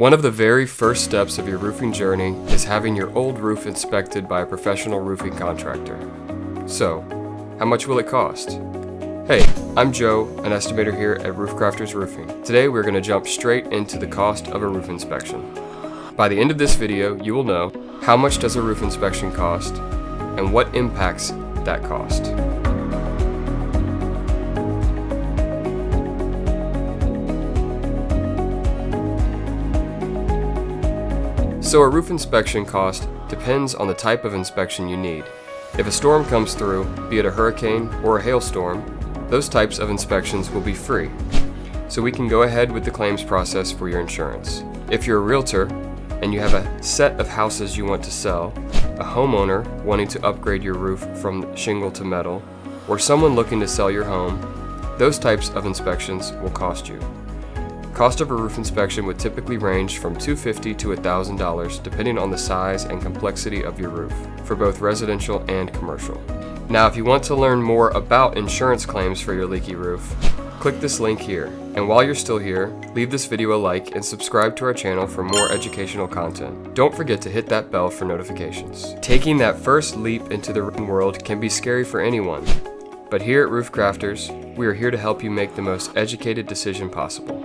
One of the very first steps of your roofing journey is having your old roof inspected by a professional roofing contractor. So, how much will it cost? Hey, I'm Joe, an estimator here at Roofcrafters Roofing. Today we're going to jump straight into the cost of a roof inspection. By the end of this video, you will know how much does a roof inspection cost and what impacts that cost. So a roof inspection cost depends on the type of inspection you need. If a storm comes through, be it a hurricane or a hailstorm, those types of inspections will be free. So we can go ahead with the claims process for your insurance. If you're a realtor and you have a set of houses you want to sell, a homeowner wanting to upgrade your roof from shingle to metal, or someone looking to sell your home, those types of inspections will cost you. Cost of a roof inspection would typically range from 250 to $1,000 depending on the size and complexity of your roof, for both residential and commercial. Now if you want to learn more about insurance claims for your leaky roof, click this link here. And while you're still here, leave this video a like and subscribe to our channel for more educational content. Don't forget to hit that bell for notifications. Taking that first leap into the world can be scary for anyone, but here at Roof Crafters, we are here to help you make the most educated decision possible.